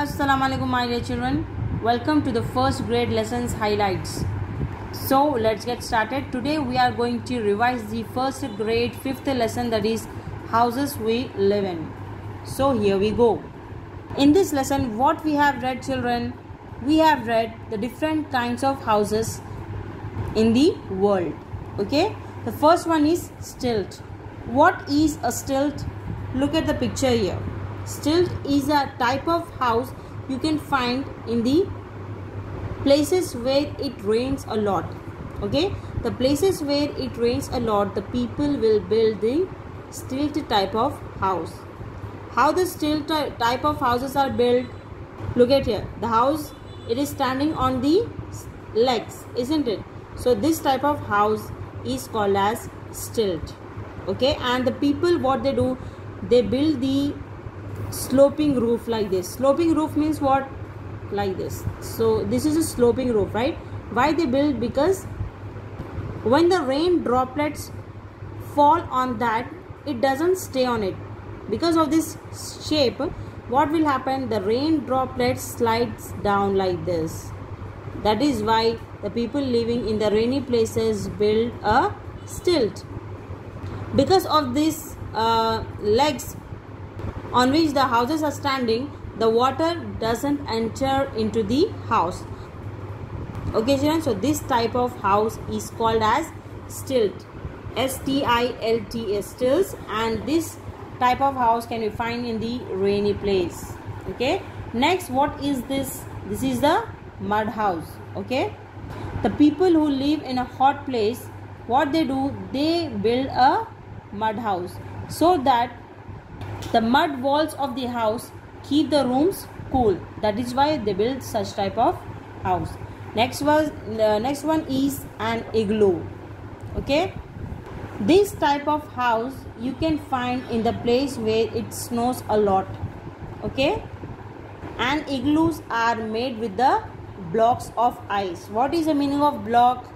Assalamu alaikum my dear children. Welcome to the first grade lessons highlights. So let's get started. Today we are going to revise the first grade fifth lesson that is houses we live in. So here we go. In this lesson what we have read children? We have read the different kinds of houses in the world. Okay? The first one is stilt. What is a stilt? Look at the picture here. Stilt is a type of house you can find in the places where it rains a lot. Okay, the places where it rains a lot, the people will build the stilt type of house. How the stilt type of houses are built? Look at here. The house it is standing on the legs, isn't it? So this type of house is called as stilt. Okay, and the people what they do, they build the sloping roof like this. Sloping roof means what? Like this. So this is a sloping roof right? Why they build? Because when the rain droplets fall on that it doesn't stay on it. Because of this shape what will happen? The rain droplets slides down like this. That is why the people living in the rainy places build a stilt. Because of these uh, legs on which the houses are standing, the water doesn't enter into the house. Okay, children. So this type of house is called as stilt. S-T-I-L-T-S stilts, and this type of house can be find in the rainy place. Okay. Next, what is this? This is the mud house. Okay. The people who live in a hot place, what they do, they build a mud house so that the mud walls of the house keep the rooms cool. That is why they build such type of house. Next was the next one is an igloo. Okay. This type of house you can find in the place where it snows a lot. Okay. And igloos are made with the blocks of ice. What is the meaning of block?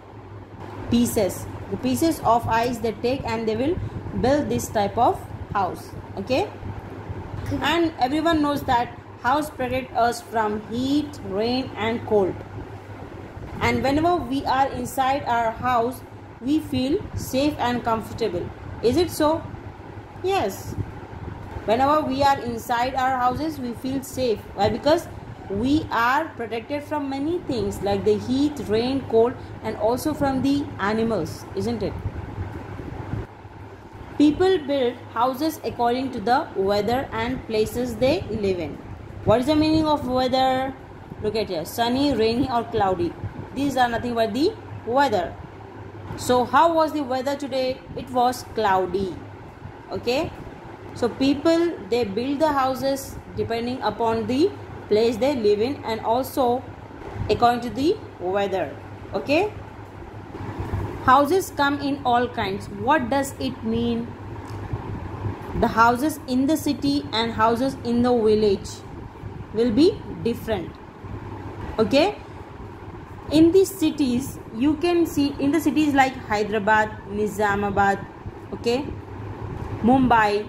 Pieces. The pieces of ice they take and they will build this type of house okay? And everyone knows that house protect us from heat rain and cold. And whenever we are inside our house we feel safe and comfortable. Is it so? Yes. Whenever we are inside our houses we feel safe. Why? Because we are protected from many things like the heat rain cold and also from the animals isn't it People build houses according to the weather and places they live in. What is the meaning of weather? Look at here sunny, rainy, or cloudy. These are nothing but the weather. So, how was the weather today? It was cloudy. Okay. So, people they build the houses depending upon the place they live in and also according to the weather. Okay. Houses come in all kinds. What does it mean? The houses in the city and houses in the village will be different. Okay? In these cities, you can see in the cities like Hyderabad, Nizamabad, okay, Mumbai,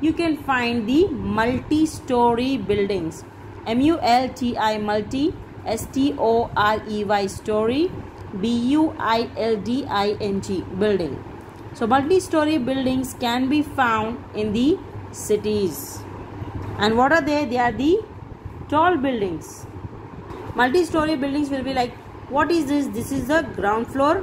you can find the multi-story buildings. M-U-L-T-I multi, S-T-O-R-E-Y story B-U-I-L-D-I-N-G building. So multi-story buildings can be found in the cities. And what are they? They are the tall buildings. Multi-story buildings will be like what is this? This is the ground floor,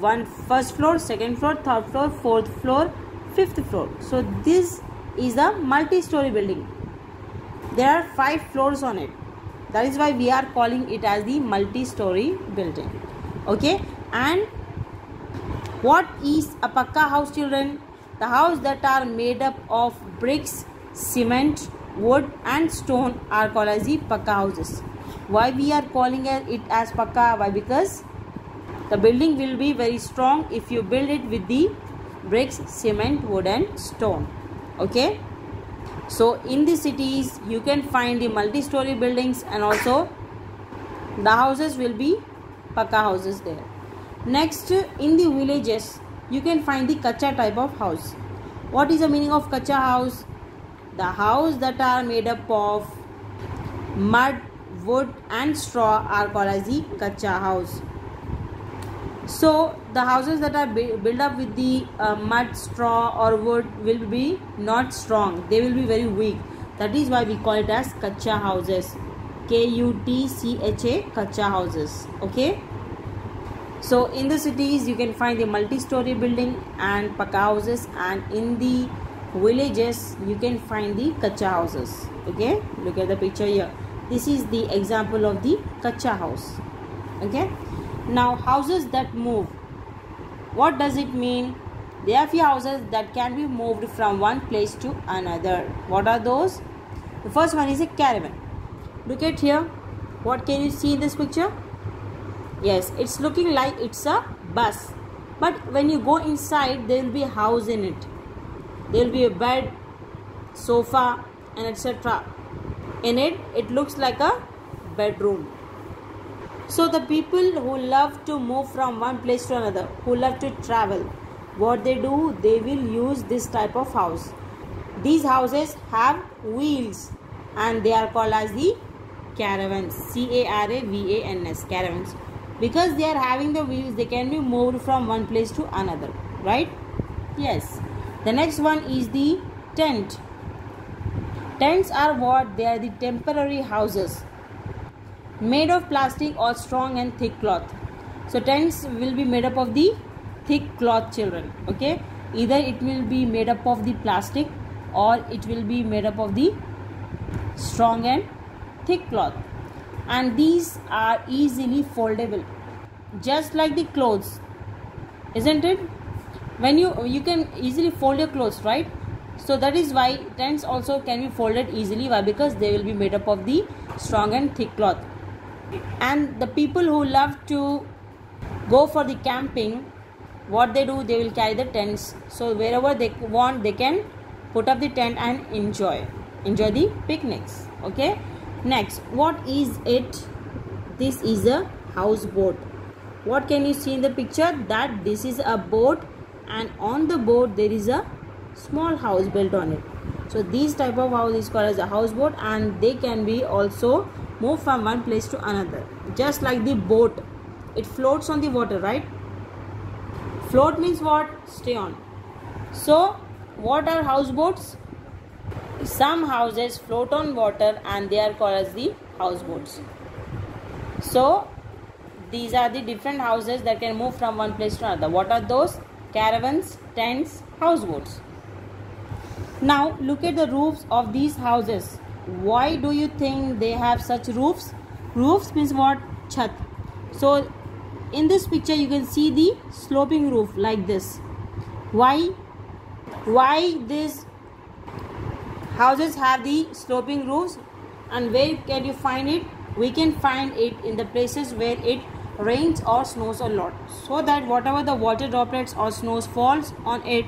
one first floor, second floor, third floor, fourth floor, fifth floor. So this is the multi-story building. There are five floors on it. That is why we are calling it as the multi-story building okay? And what is a pakka house children? The house that are made up of bricks cement wood and stone are called as the pakka houses. Why we are calling it as pakka? Why? Because the building will be very strong if you build it with the bricks cement wood and stone. Okay? So in the cities you can find the multi-story buildings and also the houses will be Pakka houses there. Next, in the villages, you can find the Kacha type of house. What is the meaning of Kacha house? The house that are made up of mud, wood and straw are called as the kacha house. So the houses that are built up with the uh, mud, straw or wood will be not strong. They will be very weak. That is why we call it as kacha houses. K-U-T-C-H-A kacha houses. Okay. So in the cities you can find the multi-story building and pakka houses and in the villages you can find the kacha houses. Okay. Look at the picture here. This is the example of the kacha house. Okay now houses that move what does it mean there are few houses that can be moved from one place to another what are those the first one is a caravan look at here. What can you see in this picture? Yes it's looking like it's a bus. But when you go inside there will be a house in it. There will be a bed sofa and etc in it it looks like a bedroom. So the people who love to move from one place to another, who love to travel, what they do, they will use this type of house. These houses have wheels and they are called as the caravans. C-A-R-A-V-A-N-S, caravans. Because they are having the wheels, they can be moved from one place to another. Right? Yes. The next one is the tent. Tents are what? They are the temporary houses made of plastic or strong and thick cloth so tents will be made up of the thick cloth children okay either it will be made up of the plastic or it will be made up of the strong and thick cloth and these are easily foldable just like the clothes isn't it? When you you can easily fold your clothes right? So that is why tents also can be folded easily. Why? Because they will be made up of the strong and thick cloth. And the people who love to go for the camping what they do they will carry the tents. So wherever they want they can put up the tent and enjoy enjoy the picnics okay next what is it? This is a houseboat what can you see in the picture? That this is a boat and on the boat there is a small house built on it. So these type of house is called as a houseboat and they can be also move from one place to another. Just like the boat it floats on the water right? Float means what? Stay on. So what are houseboats some houses float on water and they are called as the houseboats. So these are the different houses that can move from one place to another. What are those? Caravans tents houseboats. Now look at the roofs of these houses. Why do you think they have such roofs? Roofs means what? Chat so in this picture you can see the sloping roof like this. Why? Why these houses have the sloping roofs and where can you find it? We can find it in the places where it rains or snows a lot. So that whatever the water droplets or snows falls on it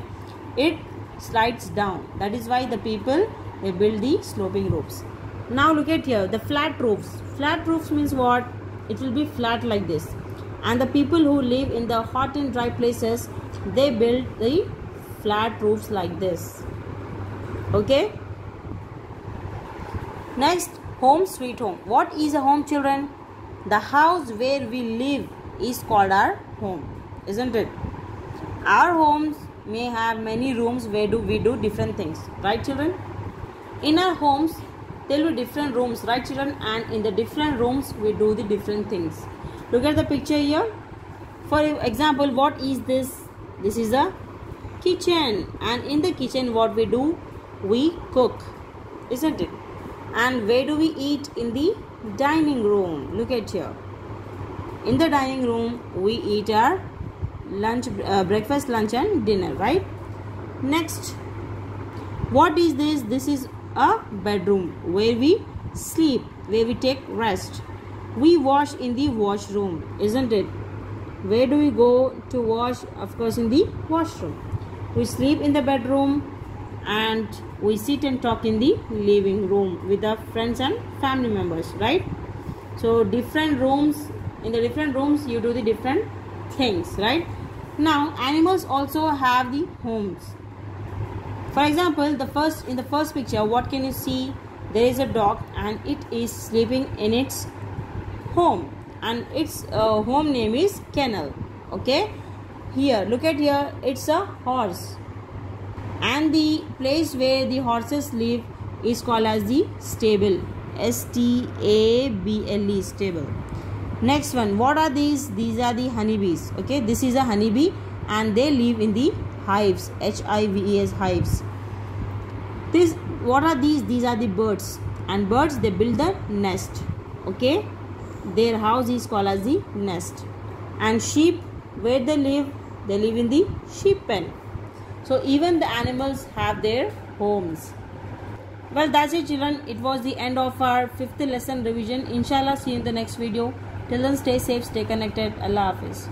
it slides down. That is why the people they build the sloping roofs. Now look at here the flat roofs. Flat roofs means what? It will be flat like this. And the people who live in the hot and dry places they build the flat roofs like this. Okay next home sweet home. What is a home children? The house where we live is called our home isn't it? Our homes may have many rooms where do we do different things right children? In our homes there will be different rooms right children? And in the different rooms we do the different things. Look at the picture here. For example what is this? This is a kitchen. And in the kitchen what we do? We cook isn't it and where do we eat in the dining room look at here in the dining room we eat our lunch uh, breakfast lunch and dinner right next what is this this is a bedroom where we sleep, where we take rest. We wash in the washroom, isn't it? Where do we go to wash? Of course, in the washroom. We sleep in the bedroom and we sit and talk in the living room with our friends and family members, right? So, different rooms, in the different rooms, you do the different things, right? Now, animals also have the homes. For example the first in the first picture what can you see? There is a dog and it is sleeping in its home. And its uh, home name is kennel okay? Here look at here it's a horse and the place where the horses live is called as the stable. S t a b l e stable. Next one. What are these? These are the honeybees. Okay this is a honeybee and they live in the hives. H i v e s hives. This what are these? These are the birds. And birds they build the nest. Okay their house is called as the nest. And sheep where they live? They live in the sheep pen so even the animals have their homes. Well that's it children it was the end of our fifth lesson revision. Inshallah see you in the next video. Till then stay safe stay connected. Allah hafiz